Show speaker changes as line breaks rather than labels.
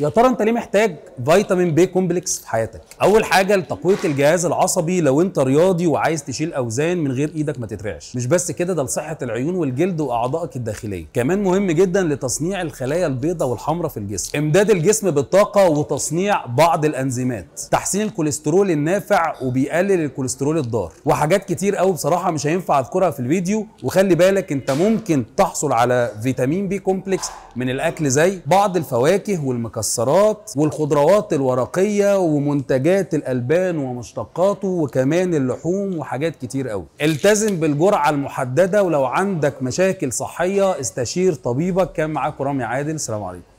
يا ترى انت ليه محتاج فيتامين B complex في حياتك؟ أول حاجة لتقوية الجهاز العصبي لو انت رياضي وعايز تشيل أوزان من غير إيدك ما تترعش. مش بس كده ده لصحة العيون والجلد وأعضائك الداخلية. كمان مهم جدا لتصنيع الخلايا البيضاء والحمراء في الجسم. إمداد الجسم بالطاقة وتصنيع بعض الأنزيمات. تحسين الكوليسترول النافع وبيقلل الكوليسترول الضار. وحاجات كتير قوي بصراحة مش هينفع أذكرها في الفيديو. وخلي بالك انت ممكن تحصل على فيتامين B complex من الأكل زي بعض الفواكه والمكسرات والخضروات الورقية ومنتجات الألبان ومشتقاته وكمان اللحوم وحاجات كتير قوي. التزم بالجرعة المحددة ولو عندك مشاكل صحية استشير طبيبك. كان معاكم رامي عادل. السلام عليكم.